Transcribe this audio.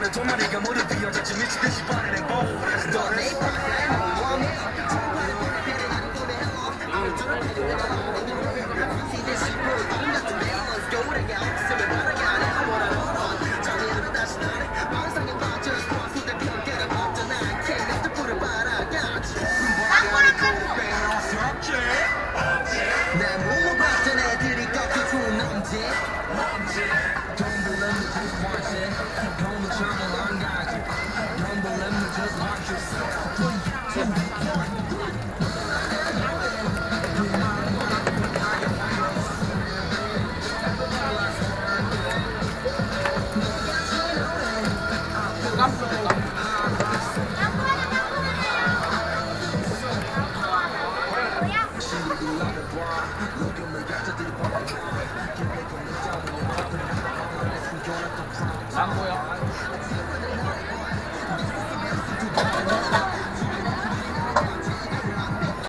동아리가 무릎 비어졌지 미치듯이 빠르는 안 보여.